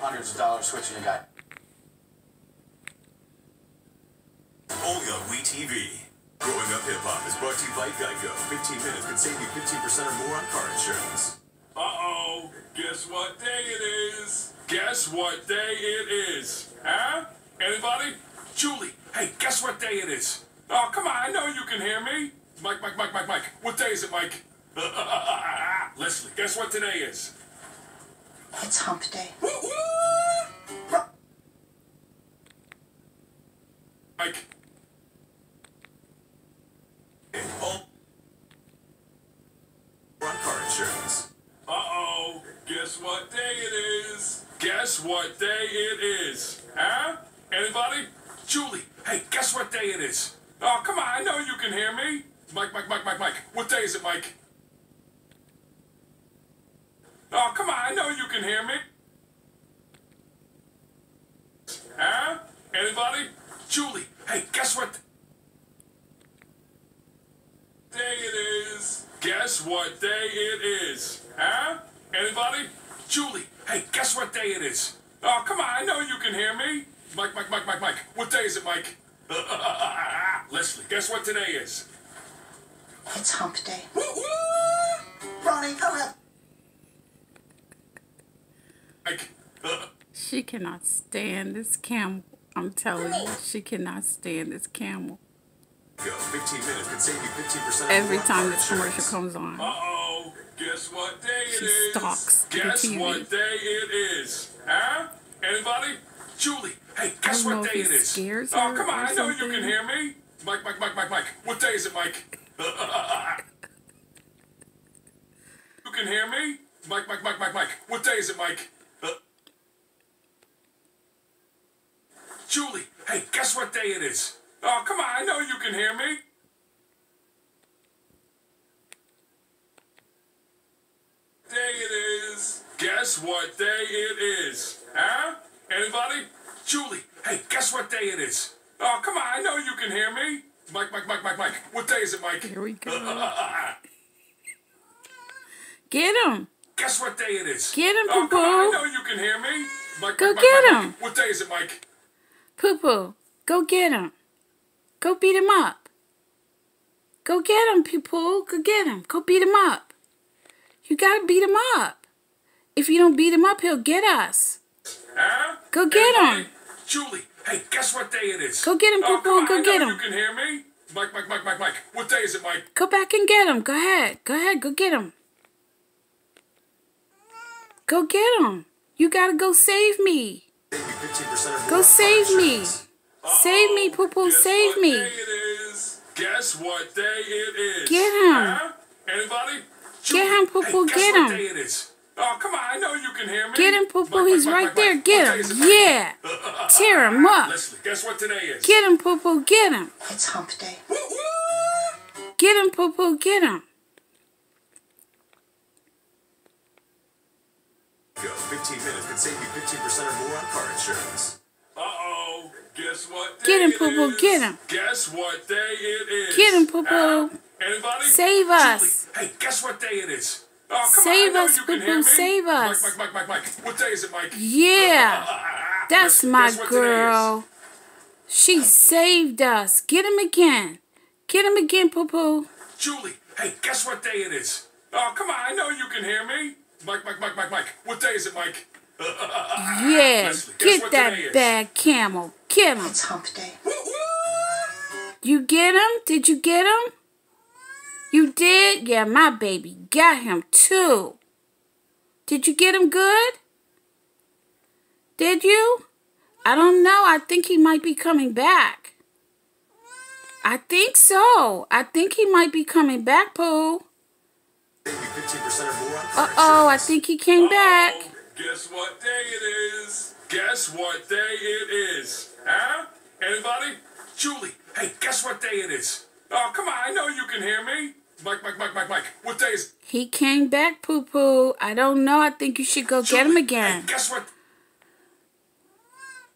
hundreds of dollars switching a guy. Only on WeTV. Growing Up Hip Hop is brought to you by Geico. 15 minutes can save you 15% or more on car insurance. Uh-oh, guess what day it is? Guess what day it is? Huh? Anybody? Julie, hey, guess what day it is? Oh, come on, I know you can hear me. Mike, Mike, Mike, Mike, Mike. What day is it, Mike? Leslie, guess what today is? It's hump day. Guess what day it is? Huh? Anybody? Julie, hey, guess what day it is? Oh, come on, I know you can hear me. Mike, Mike, Mike, Mike, Mike. What day is it, Mike? Oh, come on, I know you can hear me. Huh? Anybody? Julie, hey, guess what day it is? Guess what day it is? Huh? Anybody? Julie, hey, guess what day it is? Oh, come on, I know you can hear me. Mike, Mike, Mike, Mike, Mike. What day is it, Mike? Leslie, guess what today is? It's hump day. Woo woo! Ronnie, come here. Mike. She cannot stand this camel. I'm telling you, she cannot stand this camel. Go. 15 minutes can save you 15% Every time car this commercial comes on. Uh-oh, guess what day it She is? stalks the Guess TV. what day it is? Huh? Anybody? Julie, hey, guess what day it is? scares oh, come on, I know you can hear me. Mike, Mike, Mike, Mike, Mike. What day is it, Mike? you can hear me? Mike, Mike, Mike, Mike, Mike. What day is it, Mike? Julie, hey, guess what day it is? Oh, come on, I know you can hear me. Day it is. Guess what day it is? Huh? Anybody? Julie, hey, guess what day it is? Oh, come on, I know you can hear me. Mike, Mike, Mike, Mike, Mike. What day is it, Mike? Here we go. Get him. Guess what day it is? Get him, Oh, come on, I know you can hear me. Mike, Go Mike, get Mike, him. What day is it, Mike? Poo poo. Go get him. Go beat him up. Go get him, poo poo. Go get him. Go beat him up. You gotta beat him up. If you don't beat him up, he'll get us. Huh? Go get Anybody? him. Julie, hey, guess what day it is? Go get him, oh, Poo-Poo, come go I get him. You can hear me. Mike, Mike, Mike, Mike, Mike. What day is it, Mike? Go back and get him. Go ahead. Go ahead. Go get him. Go get him. You gotta go save me. Save you 15% or more Go save me. insurance. Save me, poo poo. Save me. Day it is? Guess what day it is? Get him. Huh? Anybody? Julie, him, Poo hey, Poo, guess get him. Day it is? Oh, come on, I know you can hear me. Get him, poo Mike, poo. He's Mike, right Mike, there. Mike. Get What day is him. Yeah. Tear him up. Leslie, guess what today is? Get him, poo poo. Get him. It's hump day. Woo woo! Get him, poo poo. Get him. Go. 15 minutes can save you 15% or more on car insurance. Uh-oh. Guess what day Get him, it Poo Poo, get him. Guess what day it is? Get him, Poo Huh? Poo. Anybody? Save Julie, us. hey, guess what day it is? Oh, Save on, us, you can Poo Poo, save us. Mike, Mike, Mike, Mike, Mike. What day is it, Mike? Yeah. That's Leslie, my guess what today is? girl. She saved us. Get him again. Get him again, poo poo. Julie, hey, guess what day it is? Oh, come on, I know you can hear me. Mike, Mike, Mike, Mike, Mike. What day is it, Mike? Yeah. Leslie, Get what today that is? bad camel. Get him. It's hump day. Woo woo! You get him? Did you get him? You did? Yeah, my baby got him too. Did you get him good? Did you? I don't know. I think he might be coming back. I think so. I think he might be coming back, Pooh. Save you 15% or more on Uh car oh, I think he came back. Oh, guess what day it is? Guess what day it is? Huh? Anybody? Julie, hey, guess what day it is? Oh, come on, I know you can hear me. Mike, Mike, Mike, Mike, Mike. What day is He came back, Poo Poo. I don't know. I think you should go get him again. Hey, guess what?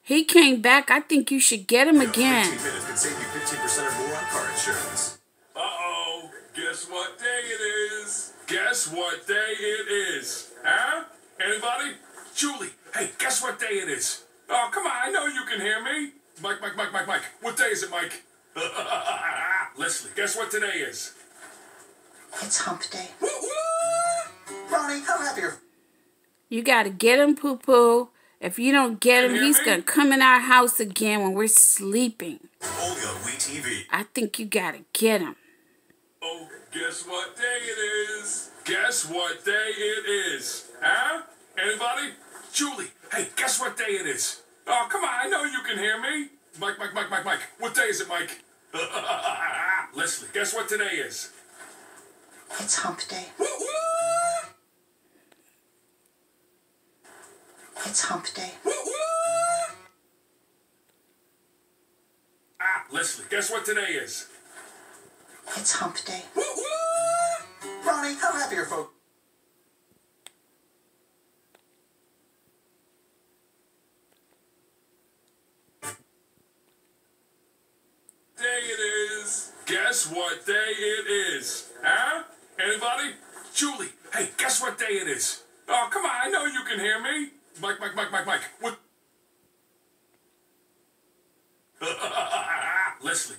He came back. I think you should get him Go. 15 again. minutes can save you 15% or more on car insurance. Uh-oh. Guess what day it is? Guess what day it is? Huh? Anybody? Julie, Hey, guess what day it is? Oh, come on, I know you can hear me. Mike, Mike, Mike, Mike, Mike. What day is it, Mike? Leslie, guess what today is? It's hump day. Woo woo! Ronnie, how happy are You gotta get him, poo poo. If you don't get him, he's me? gonna come in our house again when we're sleeping. Olga WeTV? I think you gotta get him. Oh, guess what day it is? Guess what day it is? Huh? Anybody? Julie, hey, guess what day it is? Oh, come on, I know you can hear me. Mike, Mike, Mike, Mike, Mike. What day is it, Mike? Leslie, guess what today is? It's hump day. Woo woo! It's hump day. Woo woo! Ah, Leslie, guess what today is? It's hump day. Woo woo! Ronnie, how happy are folks? day it is. Guess what day it is? Huh? Anybody? Julie, hey, guess what day it is? Oh, come on, I know you can hear me. Mike, Mike, Mike, Mike, Mike. What? Leslie.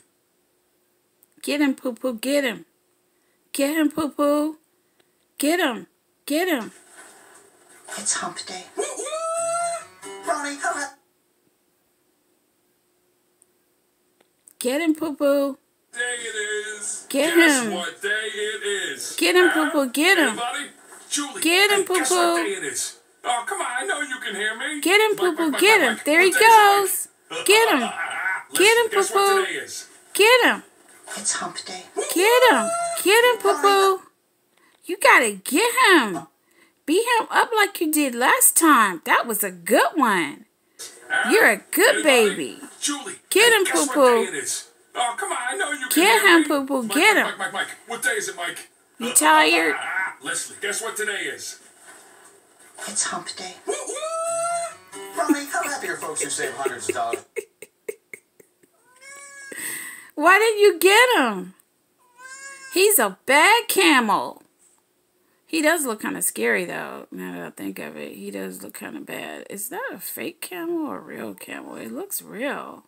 Get him, poo poo. Get him. Get him, poo poo. Get him. Get him. It's hump day. Woo woo! Ronnie, how happy? Get him, poo poo. Day it is. Get Guess him. what day it is? Get him, Huh? Poo-Poo, get him. Julie. Get him, hey, Guess Poo-Poo. what day it is? Oh, come on, I know you can hear me. Get him, Mike, poo poo. Get him. There he What day is it, goes. Get him. Get him, guess Poo-Poo. what today is? Get him. It's hump day. Get him. Get him, poo poo. You gotta get him. Beat him up like you did last time. That was a good one. You're a good baby. Julie. Get him, guess Poo-Poo. What day it is? Oh, come on, I know you can Get hear him. Poo-Poo, get him. Mike, Mike, Mike. What day is it, Mike? You tired? Ah, Leslie, guess what today is? It's hump day. Woo woo! Ronnie, how happy are folks who save hundreds of dollars? Why didn't you get him? He's a bad camel. He does look kind of scary though. Now that I think of it, he does look kind of bad. Is that a fake camel or a real camel? It looks real.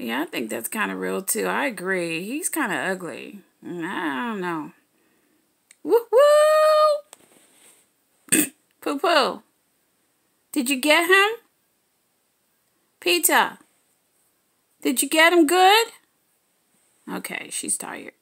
Yeah, I think that's kind of real too. I agree. He's kind of ugly. Mm, I don't know. Woo woo! poo poo. Did you get him? Petah. Did you get him good? Okay, she's tired.